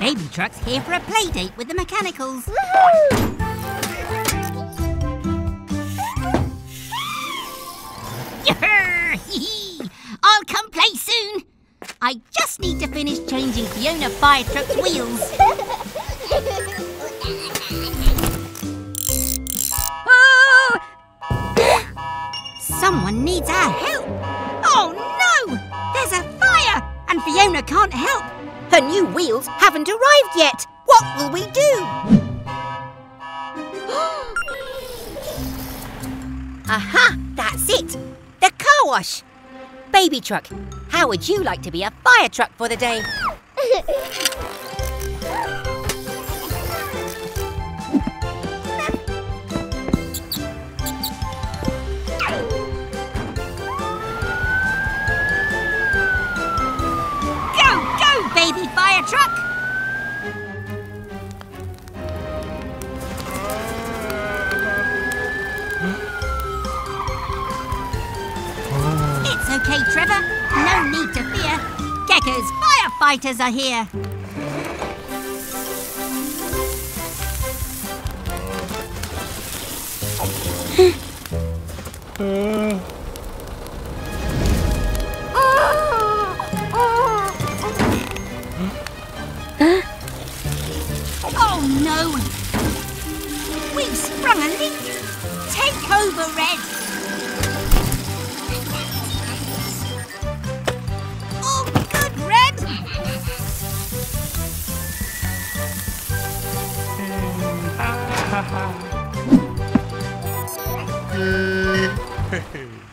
Baby Truck's here for a play date with the mechanicals. I'll come play soon. I just need to finish changing Fiona Fire Truck's wheels. Oh! Someone needs our help. Oh no! There's a fire and Fiona can't help. Her new wheels haven't arrived yet. What will we do? Aha! That's it! The car wash! Baby truck, how would you like to be a fire truck for the day? Gecko's firefighters are here. Oh no! We've sprung a leak! Take over, Red!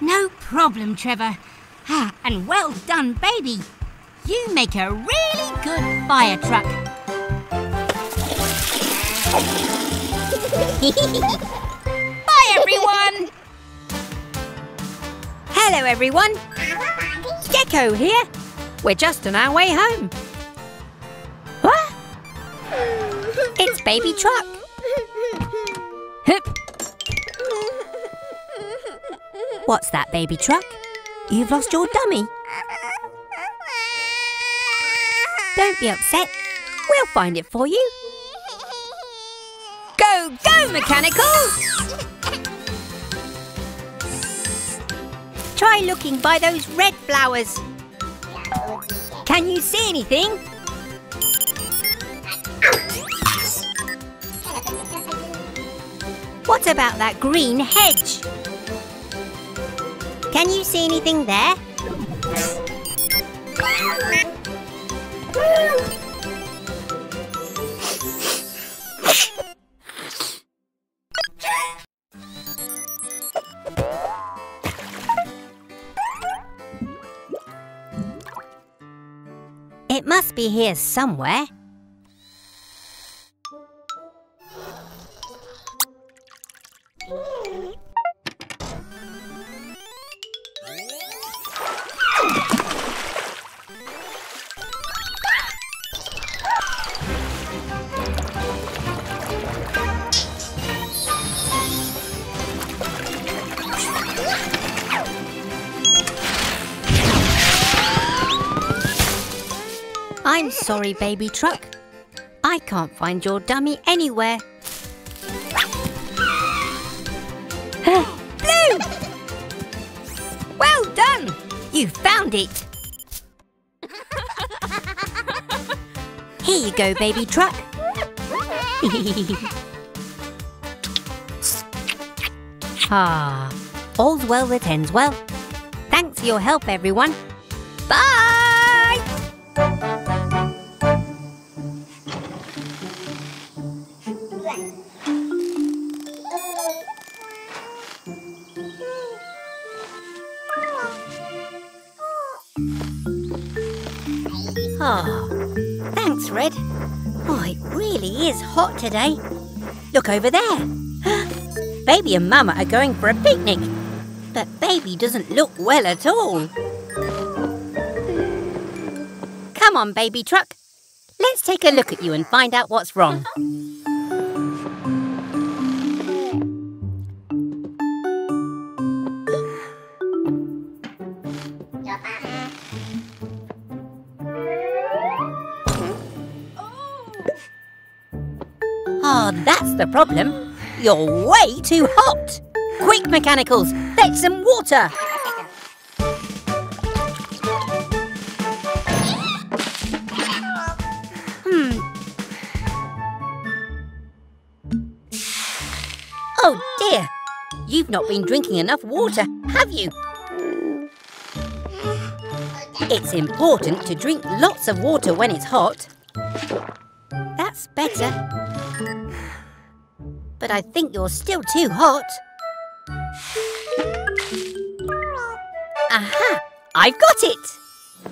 No problem, Trevor. Ah, and well done, baby. You make a really good fire truck. Bye, everyone! Hello, everyone. Gecko here. We're just on our way home. What? It's Baby Truck. Hup. What's that, Baby Truck? You've lost your dummy. Don't be upset. We'll find it for you. Go, go, mechanicals! Try looking by those red flowers. Can you see anything? What about that green hedge? Can you see anything there? It must be here somewhere. I'm sorry, baby truck. I can't find your dummy anywhere. Blue! Well done! You found it! Here you go, baby truck. ah, all's well that ends well. Thanks for your help, everyone. Today. Look over there. Baby and Mama are going for a picnic. But Baby doesn't look well at all. Come on, Baby Truck. Let's take a look at you and find out what's wrong. Oh, that's the problem. You're way too hot. Quick, Mechanicals, fetch some water. Hmm. Oh dear, you've not been drinking enough water, have you? It's important to drink lots of water when it's hot. That's better. But I think you're still too hot. Aha! I've got it!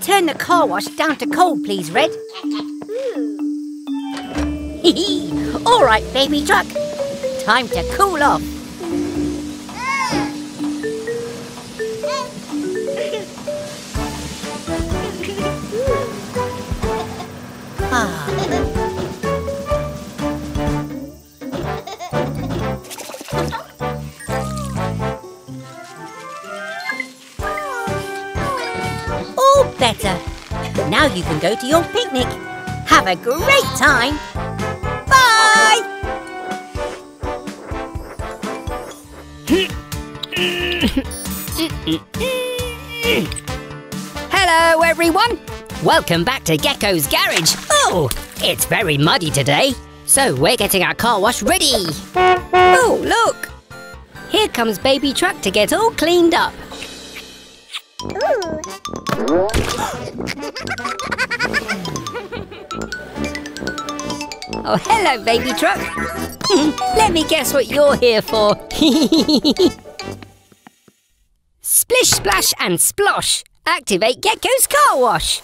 Turn the car wash down to cold, please, Red. Hee All right, baby truck. Time to cool off. Now you can go to your picnic. Have a great time. Bye! Hello, everyone. Welcome back to Gecko's Garage. Oh, it's very muddy today, so we're getting our car wash ready. Oh, look. Here comes Baby Truck to get all cleaned up. Oh, hello, baby truck. Let me guess what you're here for. Splish, splash and splosh. Activate Gecko's car wash.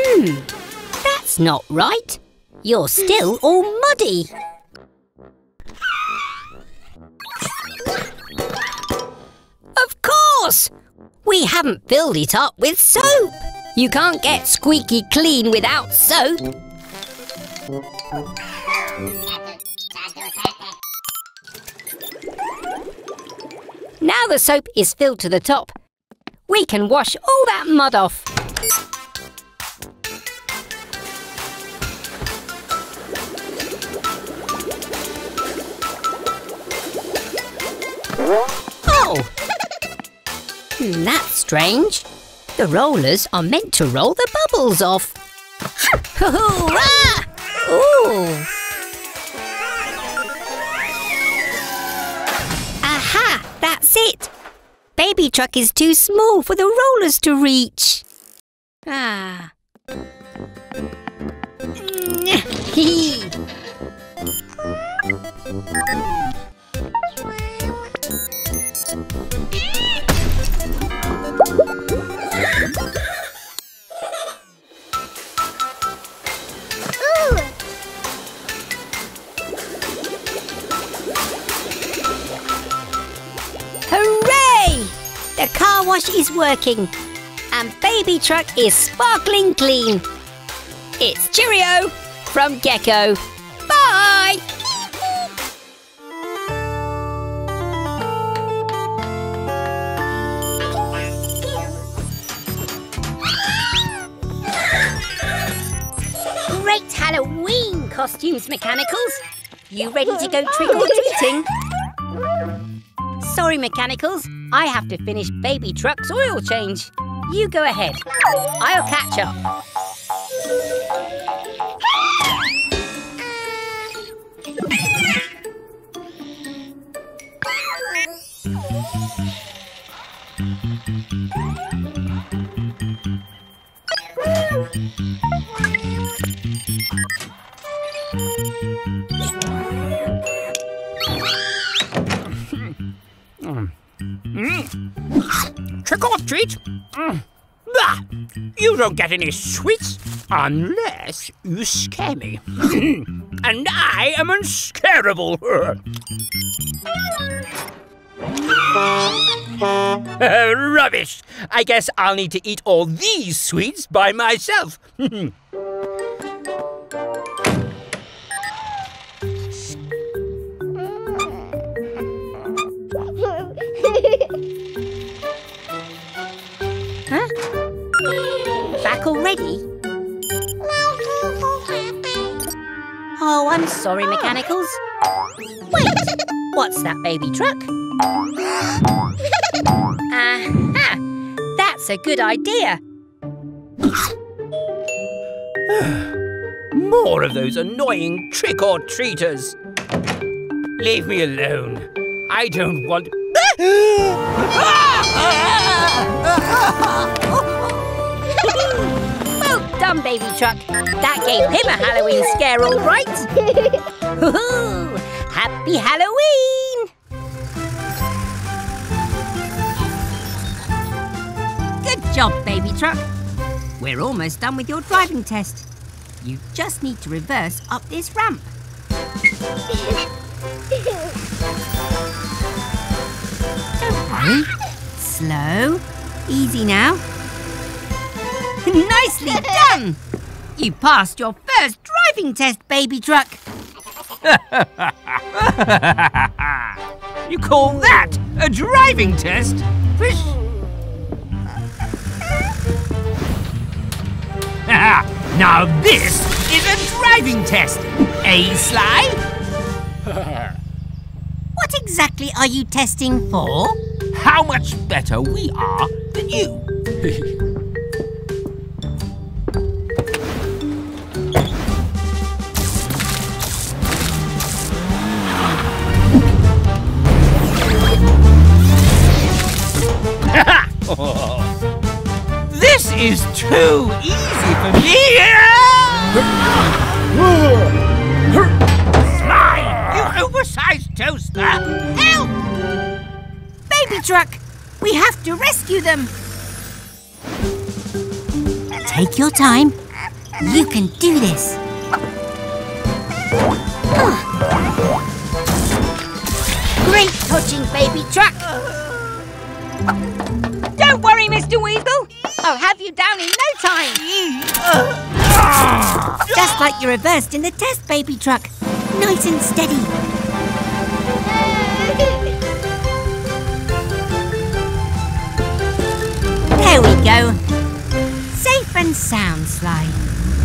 Hmm, that's not right. You're still all muddy. We haven't filled it up with soap. You can't get squeaky clean without soap. Now the soap is filled to the top. We can wash all that mud off. Oh! That's strange. The rollers are meant to roll the bubbles off. Hurrah! Ooh! Aha! That's it! Baby truck is too small for the rollers to reach. Ah. Working and baby truck is sparkling clean. It's Cheerio from Gecko. Bye! Great Halloween costumes, Mechanicals. You ready to go trick-or-treating? Sorry, Mechanicals. I have to finish Baby Truck's oil change. You go ahead. I'll catch up. Mm. Bah! You don't get any sweets unless you scare me. and I am unscarable. Uh, rubbish! I guess I'll need to eat all these sweets by myself. already? Oh, I'm sorry, Mechanicals. Wait, what's that baby truck? Aha! That's a good idea. More of those annoying trick-or-treaters. Leave me alone. I don't want... Ah! Ah! Ah! Done, baby truck. That gave him a Halloween scare, all right. Hoo-hoo! Happy Halloween! Good job, baby truck. We're almost done with your driving test. You just need to reverse up this ramp. Don't worry. Slow. Easy now. Nicely done! You passed your first driving test, baby truck. You call that a driving test? Fish. now this is a driving test. Eh, Sly? What exactly are you testing for? How much better we are than you. is too easy for me. Slime, you oversized toaster. Help! Baby truck, we have to rescue them. Take your time. You can do this. Great touching, baby truck. I'll have you down in no time. Just like you reversed in the test, baby truck. Nice and steady. There we go. Safe and sound, Sly.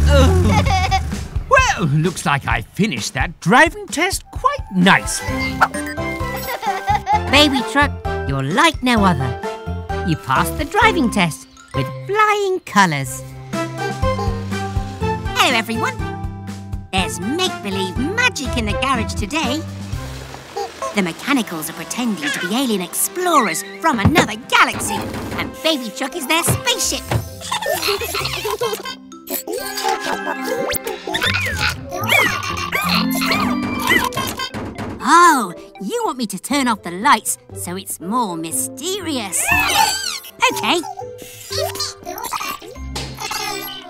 Well, looks like I finished that driving test quite nicely. Baby truck, you're like no other. You passed the driving test with flying colours. Hello, everyone. There's make-believe magic in the garage today. The mechanicals are pretending to be alien explorers from another galaxy, and Baby Truck is their spaceship. Oh, you want me to turn off the lights so it's more mysterious. Okay.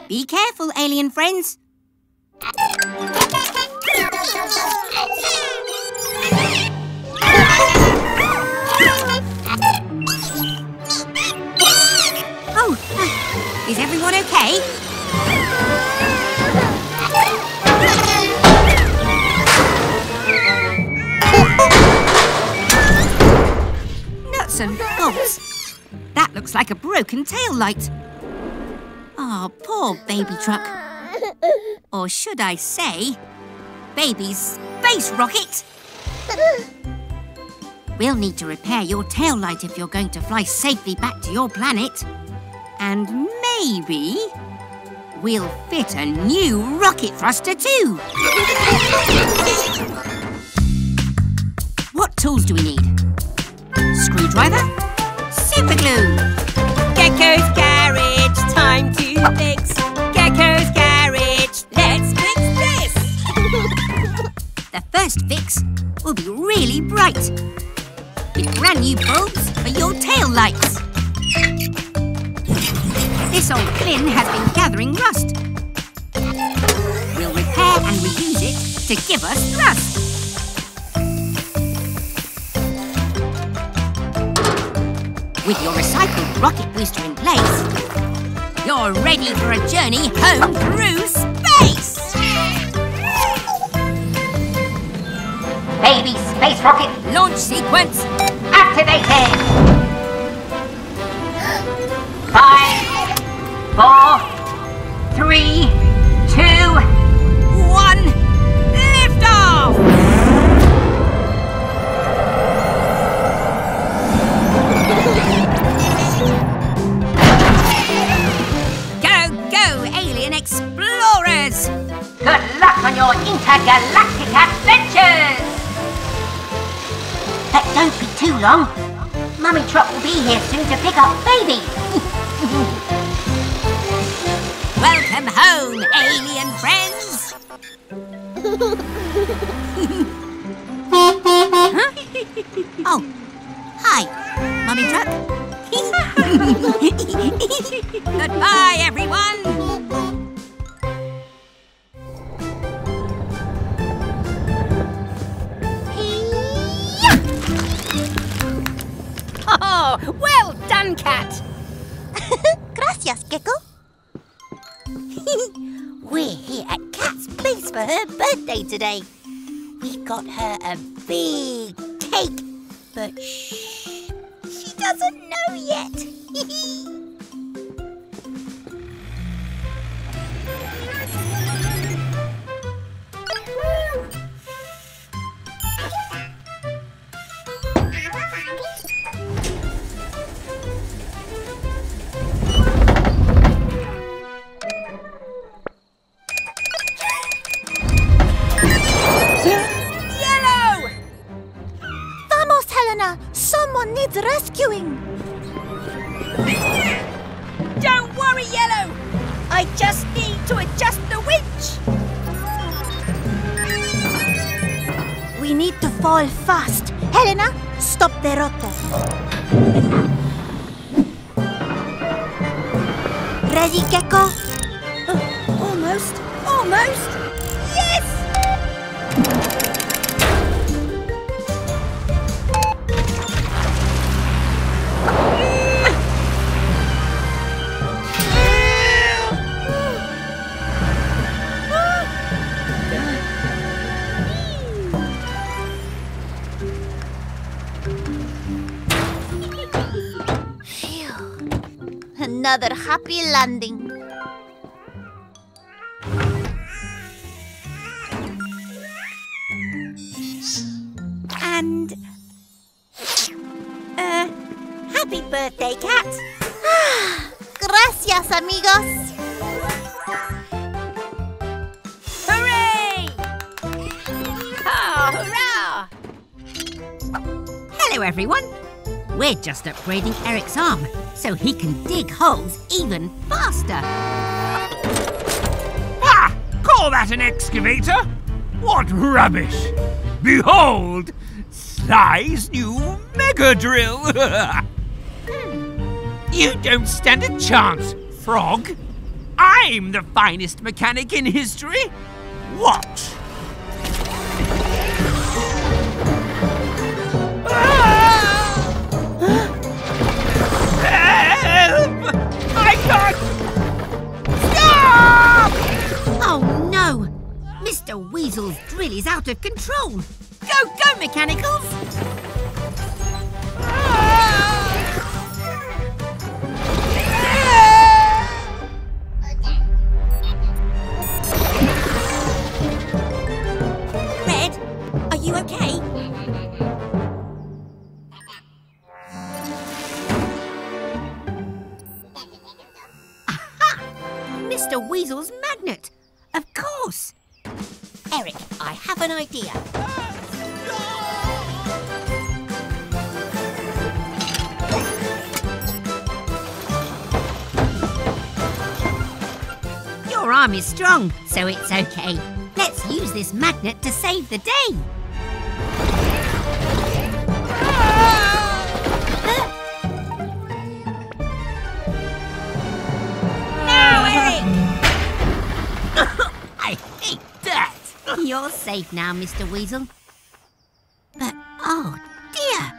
Be careful, alien friends. Oh, uh, is everyone okay? Nuts and bolts. That looks like a broken tail light. Oh, poor baby truck. Or should I say, baby's space rocket? We'll need to repair your tail light if you're going to fly safely back to your planet. And maybe we'll fit a new rocket thruster too. What tools do we need? Screwdriver? Super glue! Gecko's garage, time to fix. Gecko's garage, let's fix this! the first fix will be really bright. With brand new bulbs for your tail lights. This old Flynn has been gathering rust. We'll repair and reuse it to give us thrust. With your recycled rocket booster in place, you're ready for a journey home through space! Baby space rocket launch sequence activated! Five, four, Ready, Gecko? Another happy landing. We're just upgrading Eric's arm so he can dig holes even faster. Ah! Call that an excavator? What rubbish! Behold! Sly's new mega drill! you don't stand a chance, Frog! I'm the finest mechanic in history! Watch! Mr. Weasel's drill is out of control. Go, go, Mechanicals! Red, strong, so it's okay. Let's use this magnet to save the day. No, Eric! I hate that! You're safe now, Mr. Weasel. But, oh dear,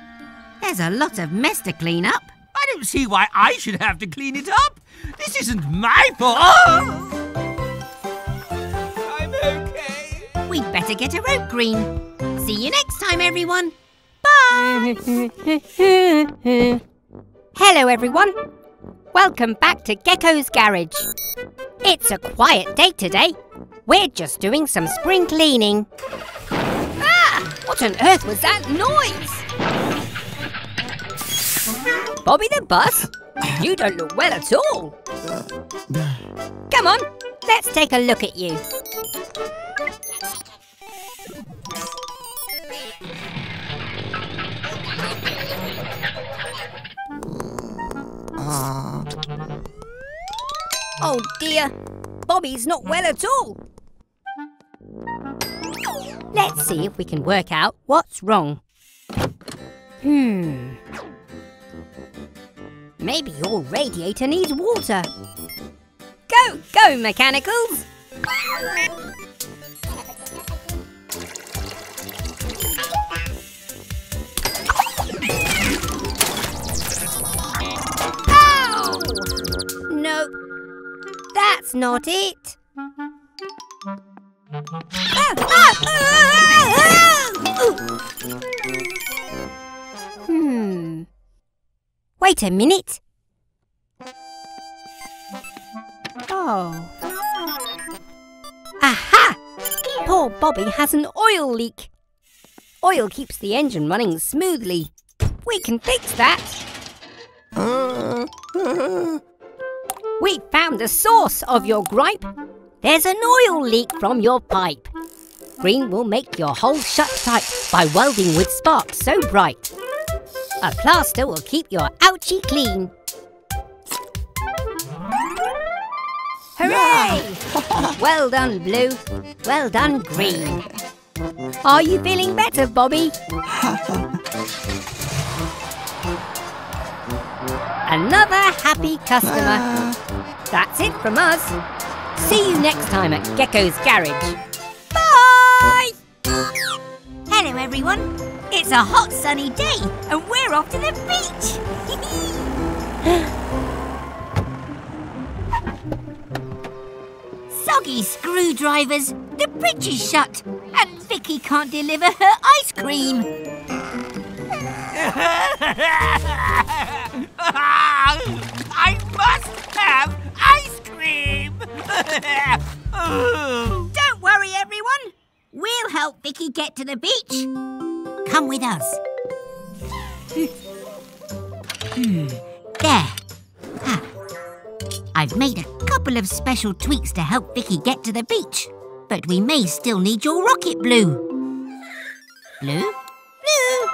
there's a lot of mess to clean up. I don't see why I should have to clean it up. This isn't my fault. We'd better get a rope green. See you next time, everyone. Bye. Hello, everyone. Welcome back to Gecko's Garage. It's a quiet day today. We're just doing some spring cleaning. Ah! What on earth was that noise? Bobby the Bus? You don't look well at all. Come on, let's take a look at you. Oh dear, Bobby's not well at all. Let's see if we can work out what's wrong. Hmm, Maybe your radiator needs water. Go, go, mechanicals! No, that's not it. Ah, ah, ah! Hmm. Wait a minute. Oh. Aha! Poor Bobby has an oil leak. Oil keeps the engine running smoothly. We can fix that. We found the source of your gripe. There's an oil leak from your pipe. Green will make your hole shut tight by welding with sparks so bright. A plaster will keep your ouchie clean. Hooray! well done, Blue. Well done, Green. Are you feeling better, Bobby? Another happy customer. Ah. That's it from us. See you next time at Gecko's Garage. Bye! Hello, everyone. It's a hot sunny day and we're off to the beach. Soggy screwdrivers. The bridge is shut and Vicky can't deliver her ice cream. I must have ice cream! Don't worry, everyone. We'll help Vicky get to the beach. Come with us. There. Ah. I've made a couple of special tweaks to help Vicky get to the beach. But we may still need your rocket blue. Blue? Blue!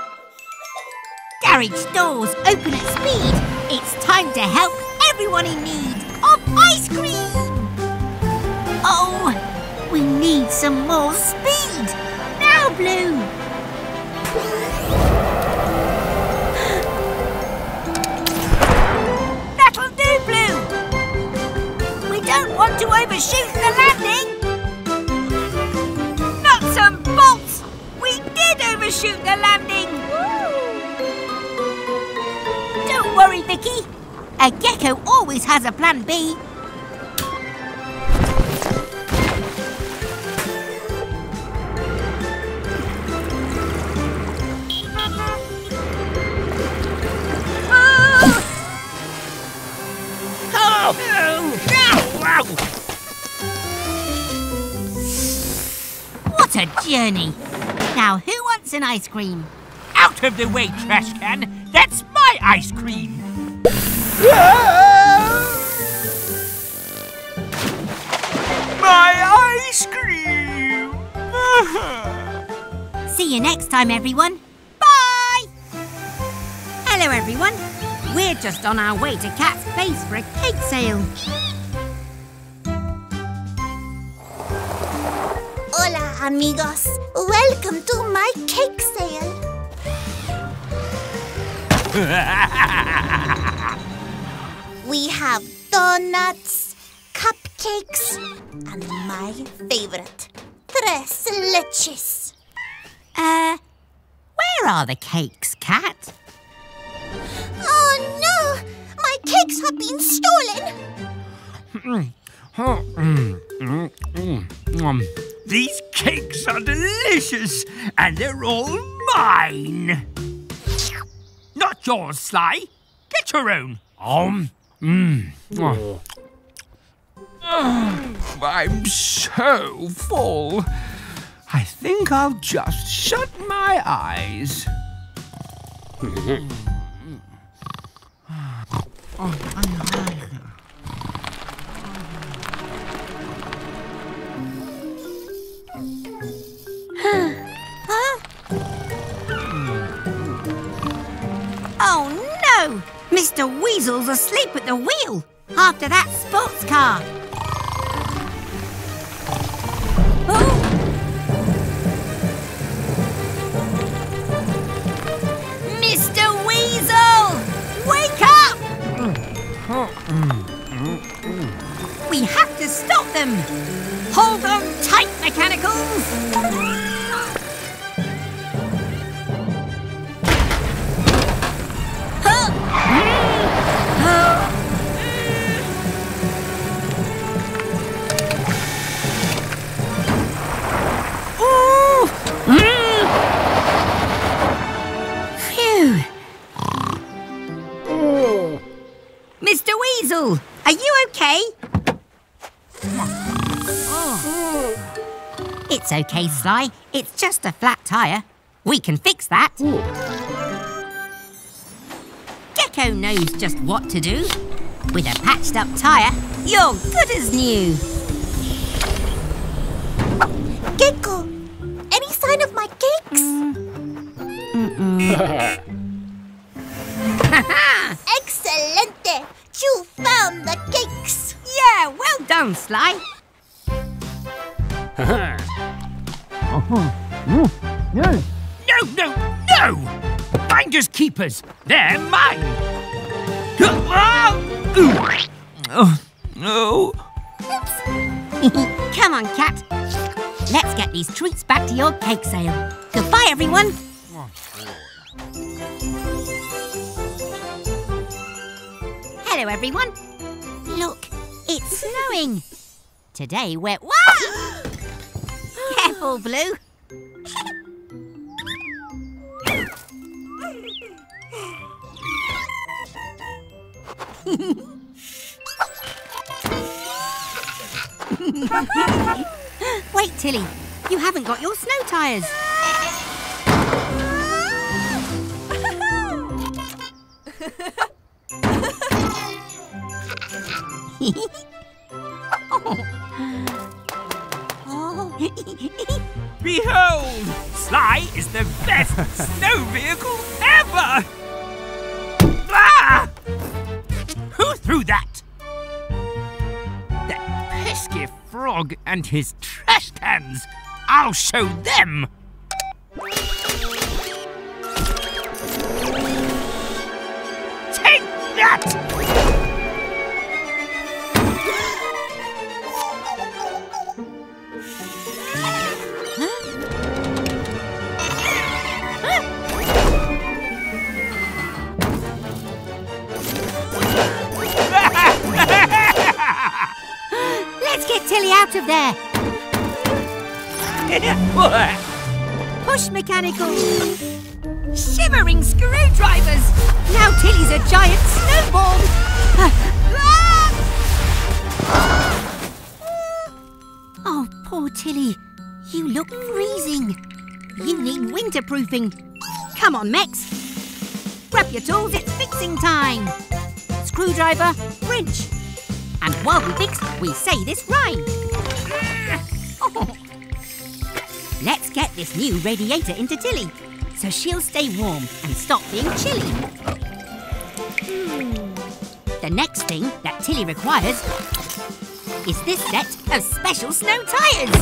Garage doors open at speed. It's time to help everyone in need of ice cream. Oh, we need some more speed. Now, Blue. Overshoot the landing. Nuts and bolts! We did overshoot the landing. Don't worry, Vicky. A gecko always has a plan B. What a journey! Now, who wants an ice cream? Out of the way, trash can! That's my ice cream! my ice cream! Uh-huh. See you next time, everyone. Bye! Hello, everyone. We're just on our way to Cat's Face for a cake sale. Amigos. Welcome to my cake sale. We have donuts, cupcakes, and my favorite, tres leches. Uh, where are the cakes, Cat? Oh no! My cakes have been stolen! These cakes are delicious, and they're all mine. Not yours, Sly. Get your own. Um. Mm. Oh. I'm so full. I think I'll just shut my eyes. Mr. Weasel's asleep at the wheel. after that sports car. Oh! Mr. Weasel! Wake up! We have to stop them! Hold on tight, mechanicals! Weasel, are you okay? Oh. It's okay, Sly. It's just a flat tyre. We can fix that. Gecko knows just what to do. With a patched up tyre, you're good as new. Gecko, any sign of my cakes? Excelente! Well Sly. No, no, no! Finders keepers. They're mine. Oh, no. Come on, Cat. Let's get these treats back to your cake sale. Goodbye, everyone. Hello, everyone. Look, it's snowing. Today we're. Wah! Careful, Blue. Wait, Tilly. You haven't got your snow tyres. Behold! Sly is the best snow vehicle ever! Ah! Who threw that? That pesky frog and his trash cans! I'll show them! Take that! Of there. Push mechanical. Shivering screwdrivers. Now Tilly's a giant snowball. oh, poor Tilly. You look freezing. You need winterproofing. Come on, Mechs. Grab your tools, it's fixing time. Screwdriver, wrench. And while we fix, we say this rhyme. Get this new radiator into Tilly, so she'll stay warm and stop being chilly. Hmm. The next thing that Tilly requires is this set of special snow tyres.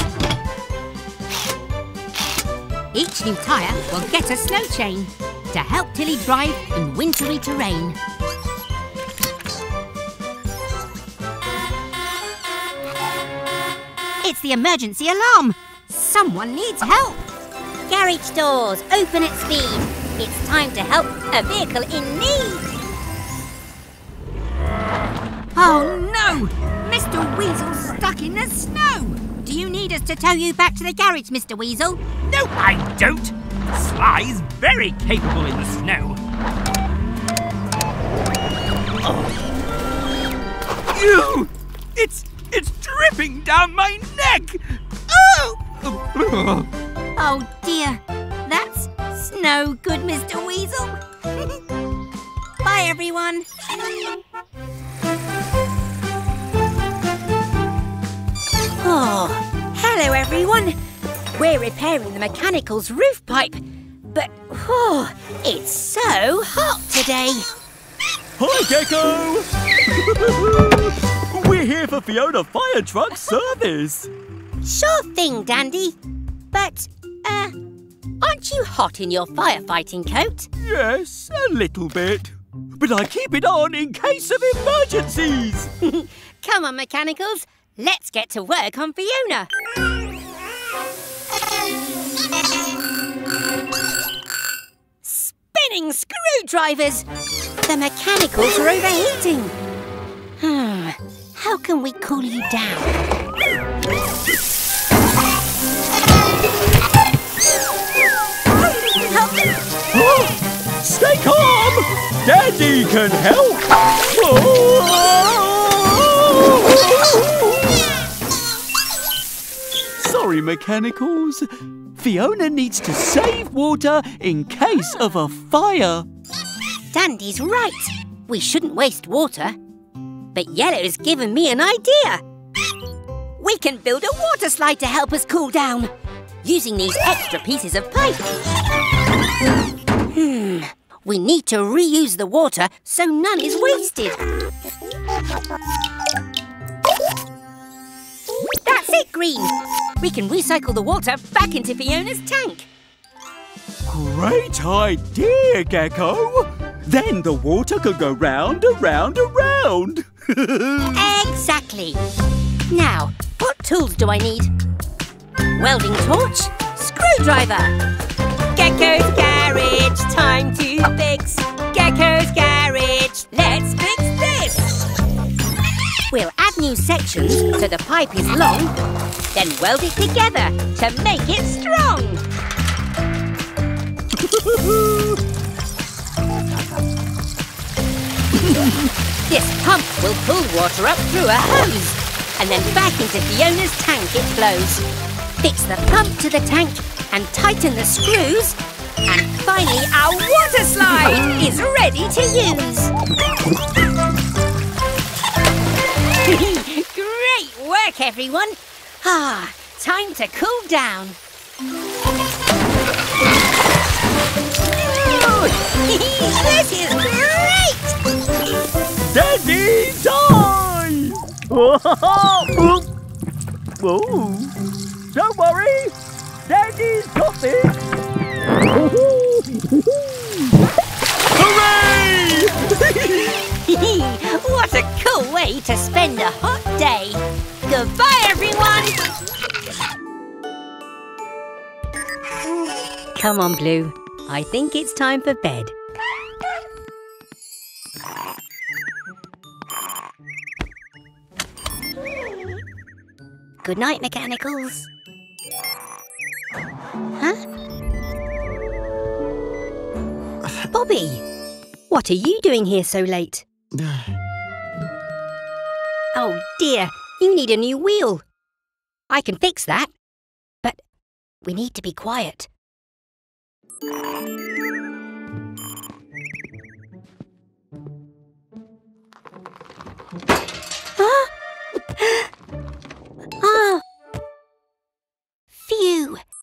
Each new tyre will get a snow chain to help Tilly drive in wintry terrain. It's the emergency alarm. Someone needs help. Garage doors, open at speed. It's time to help a vehicle in need. Oh no! Mr. Weasel's stuck in the snow. Do you need us to tow you back to the garage, Mr. Weasel? No, I don't! Sly's very capable in the snow. Oh. Ew! It's it's dripping down my neck! Oh! Oh dear, that's no good, Mr. Weasel. Bye, everyone. Oh, hello, everyone. We're repairing the mechanical's roof pipe, but oh, it's so hot today. Hi, Gecko! We're here for Fiona Fire Truck service. Sure thing, Dandy. But, uh, aren't you hot in your firefighting coat? Yes, a little bit. But I keep it on in case of emergencies. Come on, Mechanicals. Let's get to work on Fiona. Spinning screwdrivers! The mechanicals are overheating. Hmm, how can we cool you down? Stay calm! Dandy can help! Sorry, Mechanicals. Fiona needs to save water in case of a fire. Dandy's right. We shouldn't waste water. But Yellow's given me an idea. We can build a water slide to help us cool down, using these extra pieces of pipe. Hmm. We need to reuse the water so none is wasted. That's it, Green. We can recycle the water back into Fiona's tank. Great idea, Gecko! Then the water could go round, around, around. Exactly. Now, what tools do I need? Welding torch, screwdriver. Gecko's garage, time to fix. Gecko's garage, let's fix this. We'll add new sections so the pipe is long, then weld it together to make it strong. This pump will pull water up through a hose and then back into Fiona's tank it flows. Fix the pump to the tank and tighten the screws and finally our water slide is ready to use. Great work everyone. Ah, time to cool down. this is great! Dandy, die! oh, don't worry, Daddy's this. Hooray! what a cool way to spend a hot day. Goodbye, everyone. Come on, Blue. I think it's time for bed. Good night, Mechanicals. Huh? Bobby! What are you doing here so late? Oh dear, you need a new wheel. I can fix that. But we need to be quiet. Ah! Phew!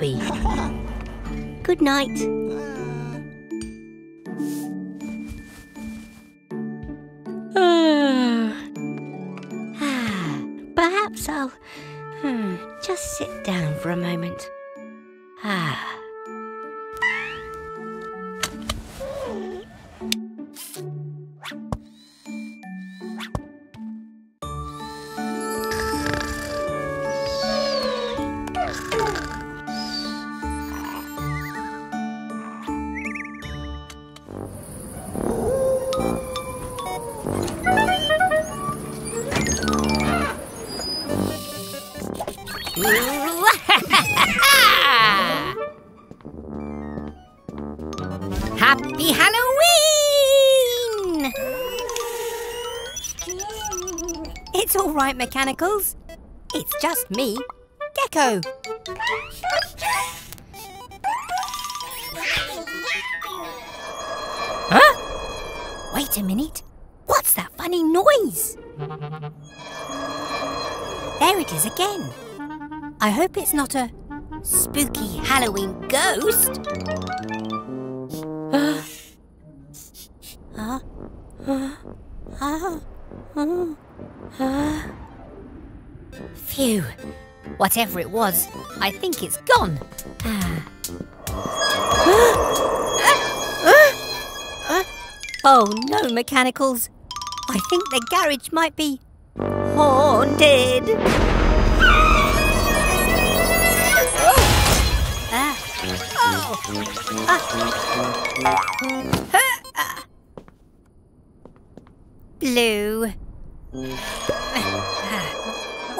Bobby. good night. Mechanicals. It's just me, Gecko. Huh? Wait a minute. What's that funny noise? There it is again. I hope it's not a spooky Halloween ghost. Phew. Whatever it was, I think it's gone. oh no, Mechanicals. I think the garage might be haunted. Ah. Ah. Ah. Blue.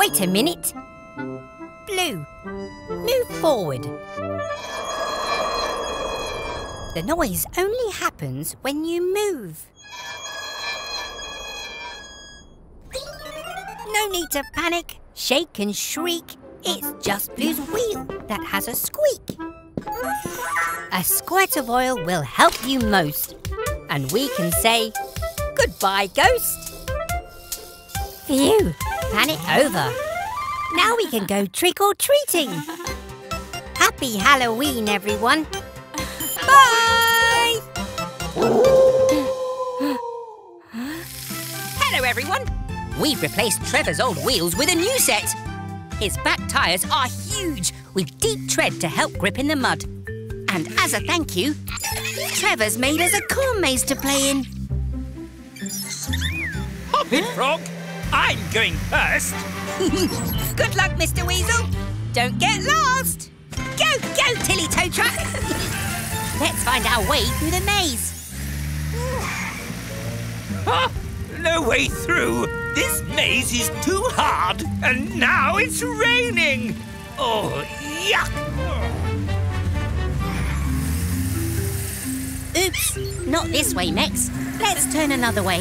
Wait a minute. Blue, move forward. The noise only happens when you move. No need to panic, shake and shriek. It's just Blue's wheel that has a squeak. A squirt of oil will help you most. And we can say, goodbye, ghost. Phew, panic over. Now we can go trick or treating. Happy Halloween, everyone. Bye! Hello, everyone. We've replaced Trevor's old wheels with a new set. His back tyres are huge with deep tread to help grip in the mud. And as a thank you, Trevor's made us a corn maze to play in. Hop it, Frog. I'm going first. Good luck, Mr. Weasel. Don't get lost. Go, go, Tilly Tow Truck. Let's find our way through the maze. Huh? No way through. This maze is too hard, and now it's raining. Oh, yuck! Oops, not this way, Mechs. Let's turn another way.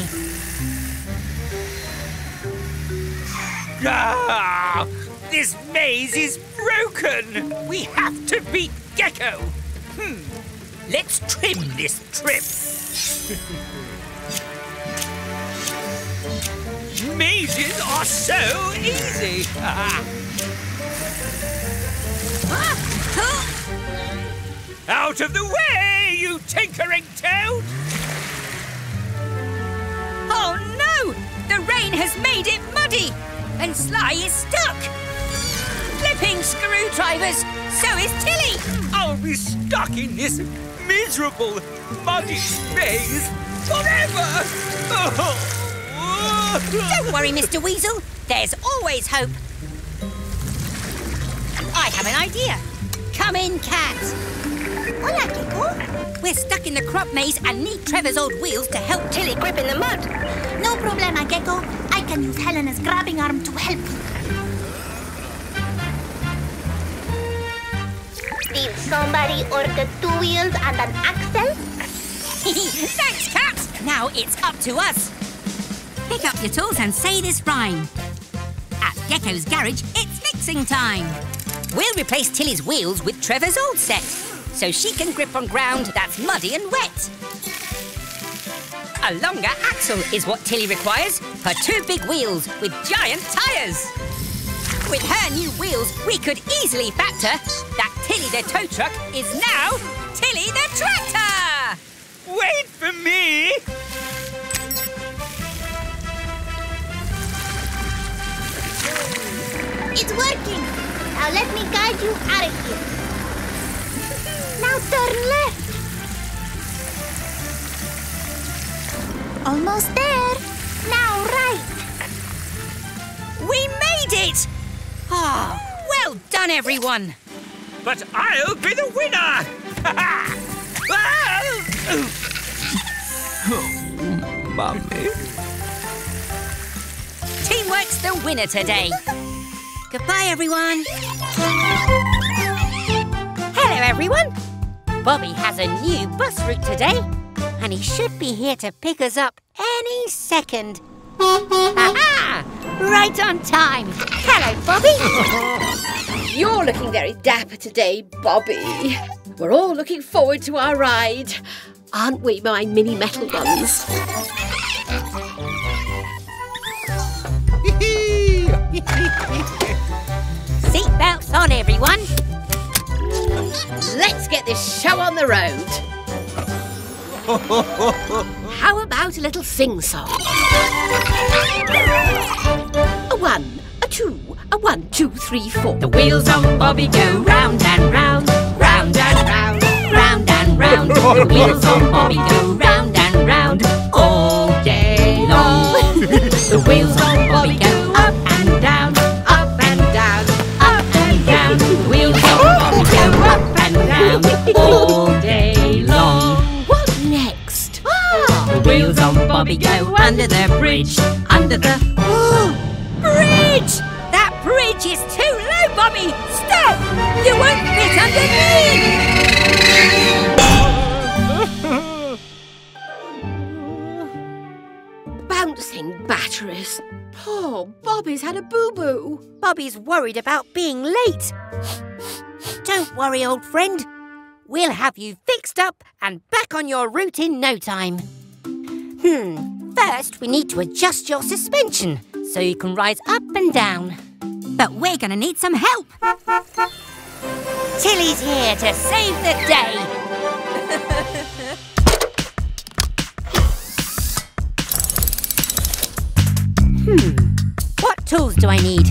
Ah, this maze is broken. We have to beat Gecko. Hmm. Let's trim this trip. Mazes are so easy. Out of the way, you tinkering toad! Oh no! The rain has made it muddy, and Sly is stuck. Flipping screwdrivers, so is Tilly. I'll be stuck in this miserable, muddy maze forever! Don't worry, Mr. Weasel. There's always hope. I have an idea. Come in, Cat. Hola, Gecko. We're stuck in the crop maze and need Trevor's old wheels to help Tilly grip in the mud. No problema, Gecko. I can use Helena's grabbing arm to help. Did somebody order two wheels and an axle? Thanks, Cat. Now it's up to us. Pick up your tools and say this rhyme. At Gecko's garage, it's mixing time. We'll replace Tilly's wheels with Trevor's old set, so she can grip on ground that's muddy and wet. A longer axle is what Tilly requires for two big wheels with giant tyres. With her new wheels, we could easily factor that Tilly the tow truck is now Tilly the tractor! Wait for me! It's working! Now let me guide you out of here. Now turn left. Almost there. Now right. We made it! Ah, well done, everyone. But I'll be the winner! oh, Mummy. Teamwork's the winner today. Goodbye, everyone. Hello, everyone. Bobby has a new bus route today, and he should be here to pick us up any second. Aha! Right on time. Hello, Bobby. You're looking very dapper today, Bobby. We're all looking forward to our ride. Aren't we, my mini metal ones? Seatbelts on, everyone. Let's get this show on the road. How about a little sing-song? A one, a two, a one, two, three, four. The wheels on Bobby go round and round, round and round, round and round. The wheels on Bobby go round and round all day long. The wheels on Bobby go under the bridge, under the. Bridge! That bridge is too low, Bobby. Stop! You won't fit underneath. bouncing batteries. Poor Bobby's had a boo-boo. Bobby's worried about being late. Don't worry, old friend. We'll have you fixed up and back on your route in no time. Hmm, first we need to adjust your suspension so you can rise up and down. But we're going to need some help. Tilly's here to save the day. hmm, what tools do I need?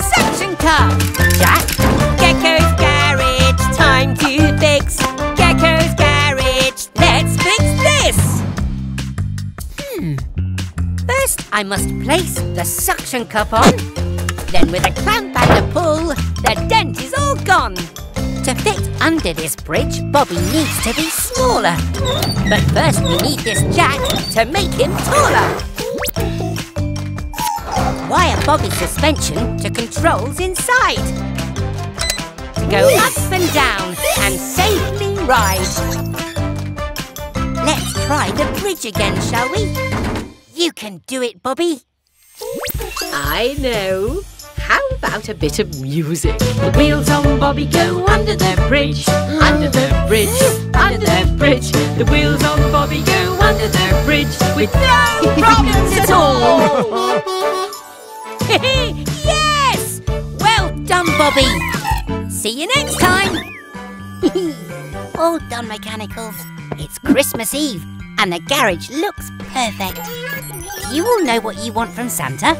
Suction cup! Jack! Gecko's I must place the suction cup on. Then, with a clamp and a pull, the dent is all gone. To fit under this bridge, Bobby needs to be smaller. But first, we need this jack to make him taller. Wire Bobby's suspension to controls inside. To go up and down and safely ride. Let's try the bridge again, shall we? You can do it, Bobby. I know. How about a bit of music? The wheels on Bobby go under the bridge, under the bridge, under the bridge. The wheels on Bobby go under the bridge with no problems at all. yes! Well done, Bobby. See you next time. All done, mechanicals. It's Christmas Eve, and the garage looks perfect. Do you all know what you want from Santa?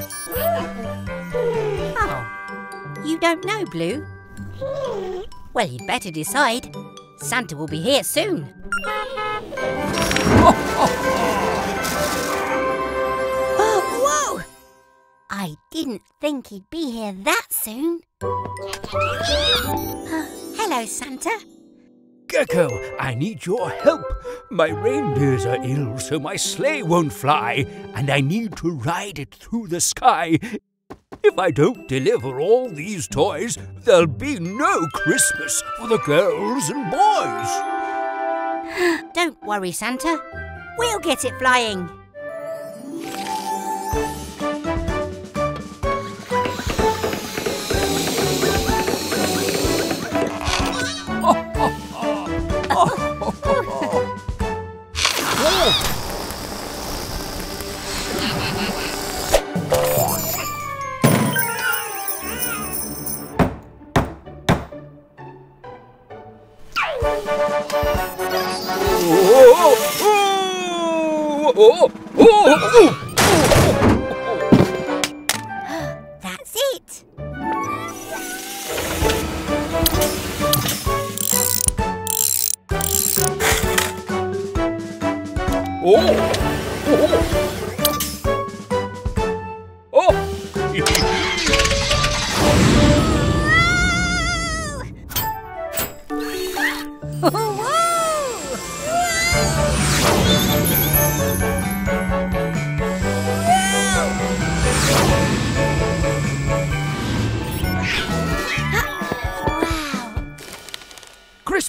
Oh, you don't know, Blue? Well, you'd better decide. Santa will be here soon. oh, whoa! I didn't think he'd be here that soon. Hello, Santa. Gecko, I need your help. My reindeers are ill, so my sleigh won't fly, and I need to ride it through the sky. If I don't deliver all these toys, there'll be no Christmas for the girls and boys. Don't worry, Santa. We'll get it flying. Oh, oh, oh, oh, oh.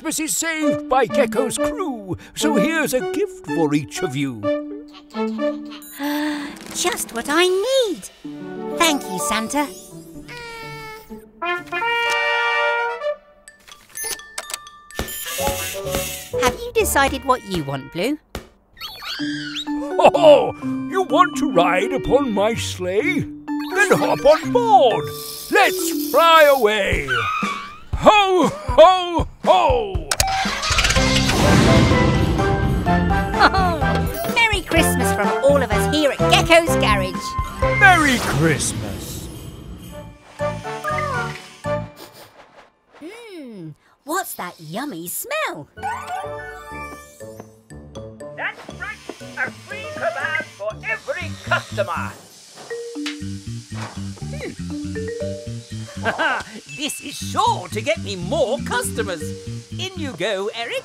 Is saved by Gecko's crew, so here's a gift for each of you. Just what I need. Thank you, Santa. Have you decided what you want, Blue? Oh, you want to ride upon my sleigh? Then hop on board. Let's fly away. Ho, ho, ho! Oh, Merry Christmas from all of us here at Gecko's Garage. Merry Christmas. Hmm, what's that yummy smell? That's right. A free kebab for every customer. this is sure to get me more customers. In you go, Eric.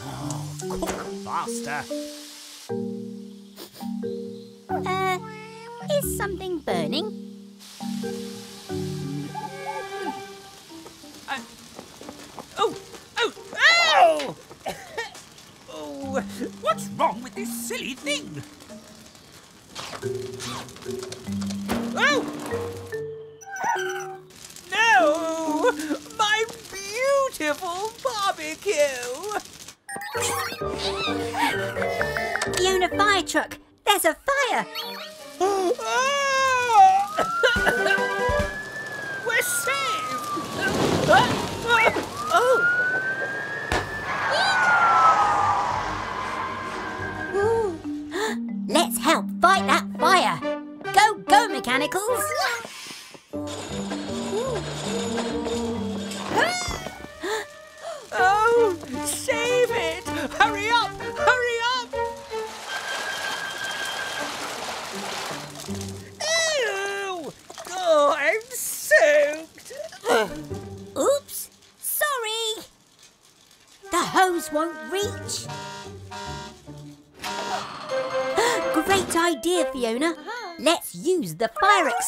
Oh, cook faster. Uh, is something burning? Uh, oh, oh, ow! oh, what's wrong with this silly thing? Oh! No! My beautiful barbecue! Fiona fire truck, there's a fire. Ah! We're saved! Ah! Ah!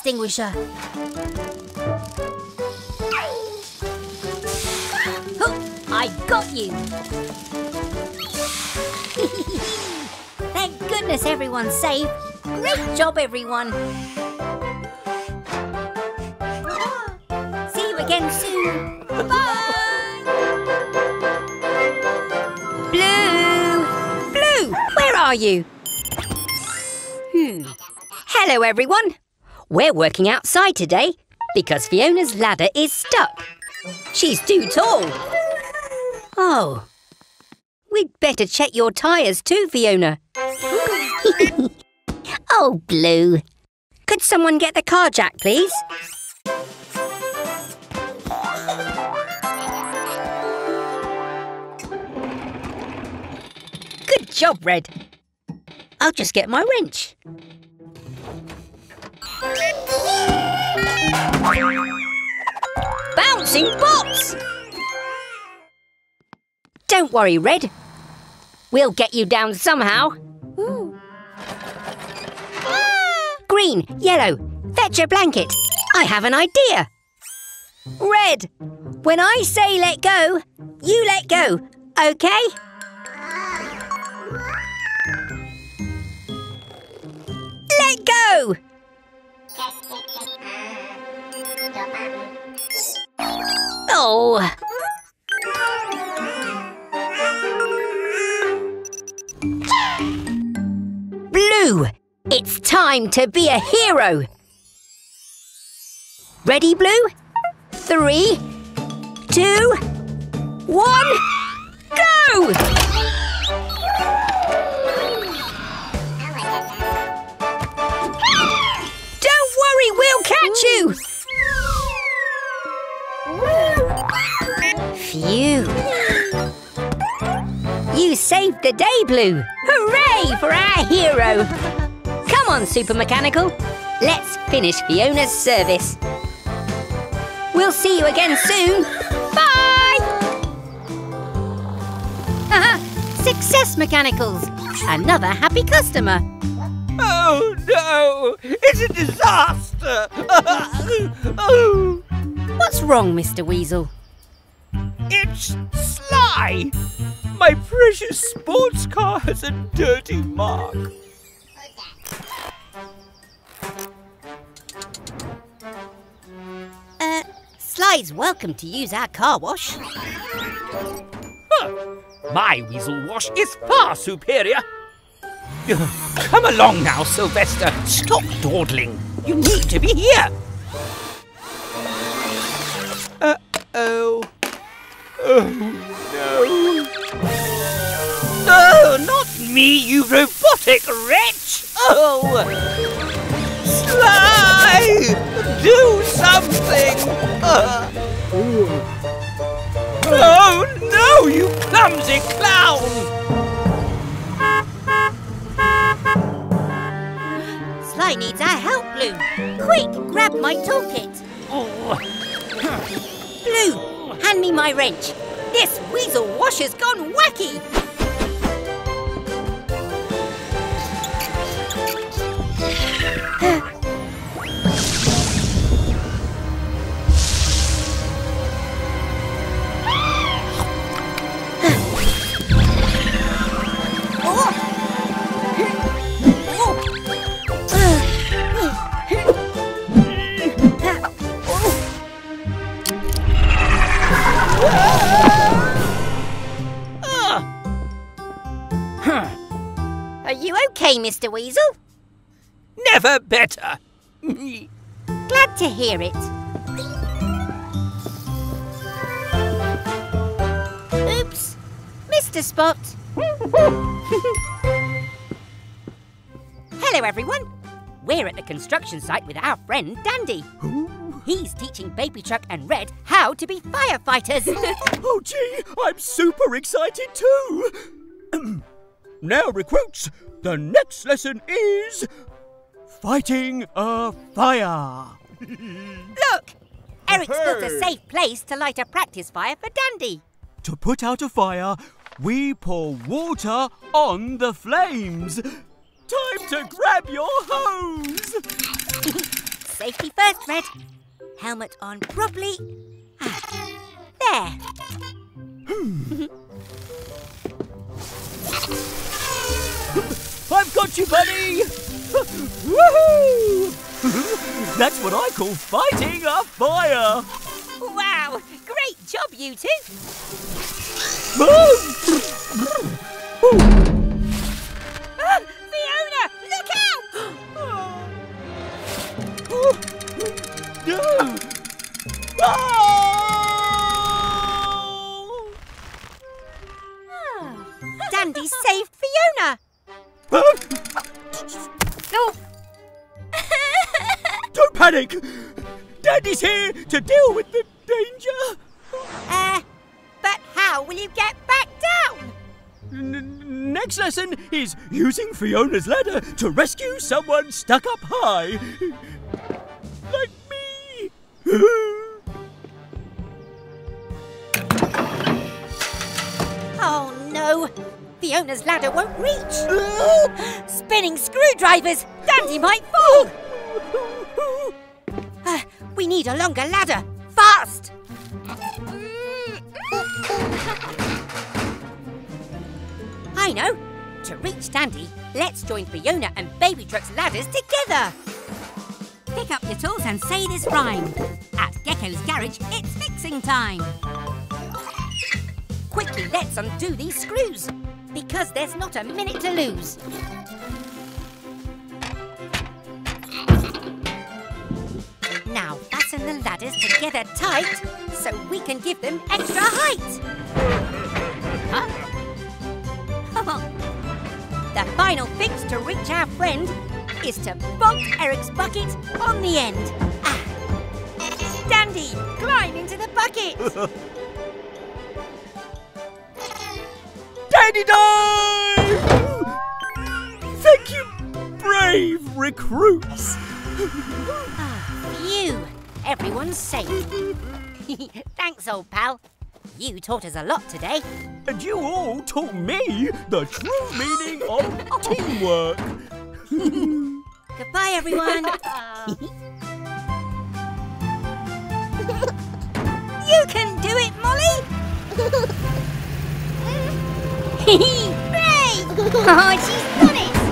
Extinguisher. I got you. Thank goodness everyone's safe. Great job, everyone. See you again soon. Bye. Blue! Blue, where are you? Hmm. Hello, everyone. We're working outside today because Fiona's ladder is stuck. She's too tall. Oh. We'd better check your tyres too, Fiona. oh, Blue. Could someone get the car jack, please? Good job, Red. I'll just get my wrench. Bouncing bots! Don't worry, Red. We'll get you down somehow. Green, yellow, fetch a blanket. I have an idea. Red, when I say let go, you let go, okay? Let go! Oh. Blue, it's time to be a hero. Ready, Blue? Three, two, one, go! Don't worry, we'll catch you! Phew. You saved the day, Blue. Hooray for our hero. Come on, Super Mechanical. Let's finish Fiona's service. We'll see you again soon. Bye! Success Mechanicals. Another happy customer. Oh no! It's a disaster! oh. What's wrong, Mr. Weasel? It's Sly! My precious sports car has a dirty mark. Uh, Sly's welcome to use our car wash. Huh. My weasel wash is far superior. Come along now, Sylvester. Stop dawdling. You need to be here. Uh-oh. Oh, no. No, not me, you robotic wretch! Oh! Sly! Do something! Uh. Oh, no, you clumsy clown! Sly needs our help, Blue. Quick, grab my toolkit. Oh. Blue, hand me my wrench. This weasel wash has gone wacky. Mr. Weasel? Never better. Glad to hear it. Oops, Mr. Spot. Hello, everyone. We're at the construction site with our friend Dandy. He's teaching Baby Truck and Red how to be firefighters. Oh, gee, I'm super excited too. now, recruits, the next lesson is fighting a fire. Look, Eric's built a safe place to light a practice fire for Dandy. To put out a fire, we pour water on the flames. Time to grab your hose. Safety first, Red. Helmet on properly. Ah, there. got you, buddy. Woohoo! That's what I call fighting a fire. Wow, great job, you two. Fiona's ladder to rescue someone stuck up high. Like me. Oh no, Fiona's ladder won't reach. Spinning screwdrivers. Dandy might fall. Uh, we need a longer ladder. Fast! I know. To reach Dandy, let's join Fiona and Baby Truck's ladders together. Pick up your tools and say this rhyme. At Gecko's garage, it's fixing time. Quickly, let's undo these screws. Because there's not a minute to lose. Now fasten the ladders together tight so we can give them extra height. Huh? Oh, the final fix to reach our friend is to bonk Eric's bucket on the end. Ah. Dandy, climb into the bucket. Dandy dive! Thank you, brave recruits. Phew, everyone's safe. Thanks, old pal. You taught us a lot today. And you all taught me the true meaning of teamwork. Goodbye, everyone. You can do it, Molly! Hooray! Oh, she's done it!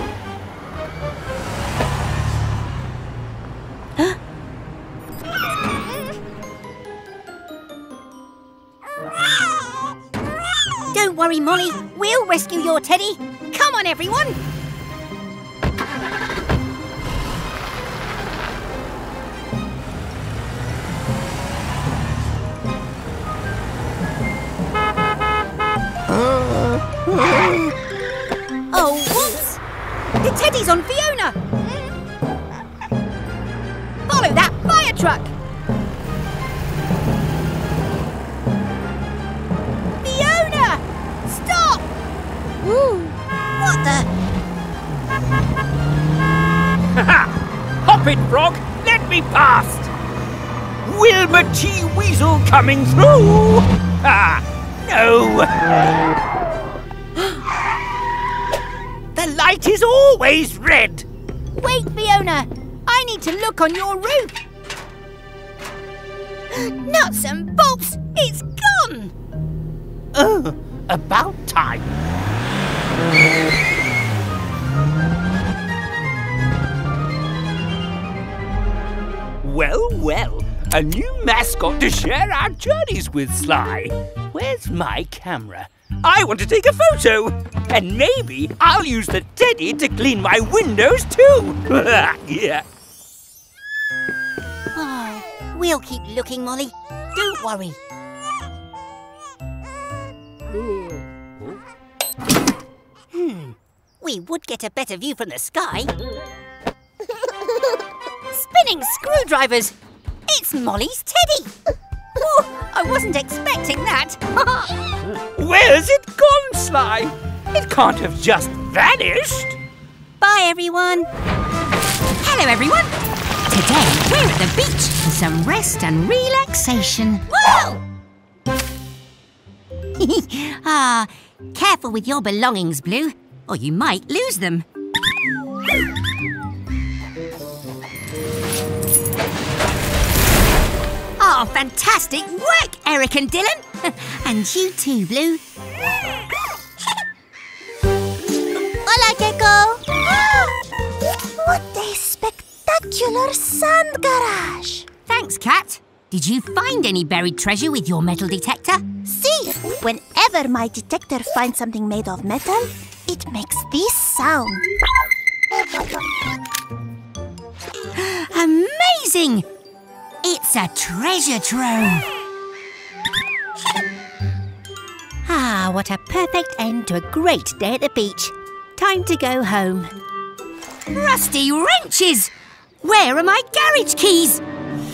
Worry, Molly. We'll rescue your teddy. Come on, everyone. Oh, whoops! The teddy's on Fiona! Follow that fire truck! Ooh, what the? Hop it, Frog! Let me past! Wilma T. Weasel coming through! Ah, no! the light is always red! Wait, Fiona! I need to look on your roof! Nuts and bolts! It's gone! Oh, about time. Well, well, a new mascot to share our journeys with, Sly. Where's my camera? I want to take a photo. And maybe I'll use the teddy to clean my windows too. yeah. Oh, we'll keep looking, Molly. Don't worry. Hmm. We would get a better view from the sky. Spinning screwdrivers! It's Molly's teddy! Oh, I wasn't expecting that. Where's it gone, Sly? It can't have just vanished. Bye, everyone. Hello, everyone. Today we're at the beach for some rest and relaxation. Whoa! ah, careful with your belongings, Blue, or you might lose them. Oh, fantastic work, Eric and Dylan. and you too, Blue. Hola, Gecko! what a spectacular sand garage! Thanks, Cat. Did you find any buried treasure with your metal detector? See, whenever my detector finds something made of metal, it makes this sound. Amazing! It's a treasure trove. Ah, what a perfect end to a great day at the beach. Time to go home. Rusty wrenches! Where are my garage keys?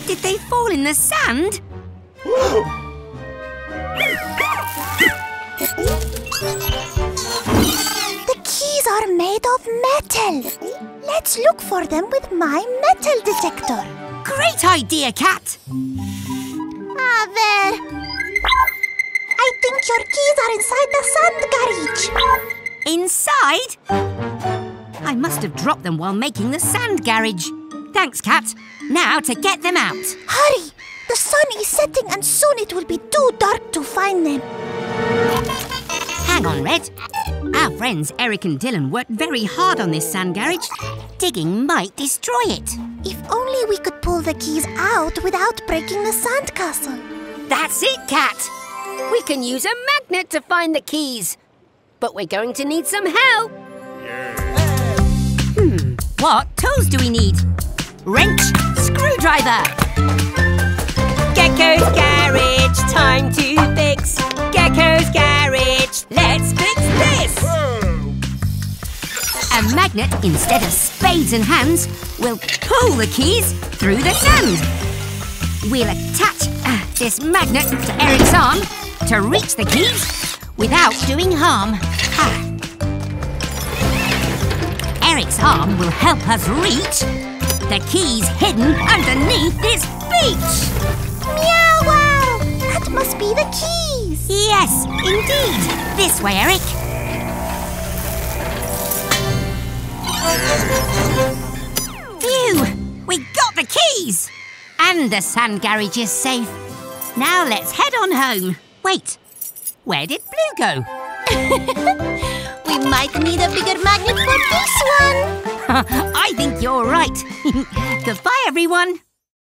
Did they fall in the sand? Are made of metal. Let's look for them with my metal detector. Great idea, Cat. Ah, there. I think your keys are inside the sand garage. Inside? I must have dropped them while making the sand garage. Thanks, Cat. Now to get them out. Hurry! The sun is setting and soon it will be too dark to find them. Hang on, Red. Our friends Eric and Dylan worked very hard on this sand garage. Digging might destroy it. If only we could pull the keys out without breaking the sandcastle. That's it, Cat. We can use a magnet to find the keys. But we're going to need some help. Hmm, what tools do we need? Wrench, screwdriver. Gecko's garage, time to fix. Gecko's garage, let's fix this. A magnet instead of spades and hands will pull the keys through the sand. We'll attach uh, this magnet to Eric's arm to reach the keys without doing harm. Ha. Eric's arm will help us reach the keys hidden underneath this beach. Meow wow! That must be the keys. Yes, indeed. This way, Eric. Phew! We got the keys! And the sand garage is safe. Now let's head on home. Wait, where did Blue go? We might need a bigger magnet for this one. I think you're right. Goodbye, everyone.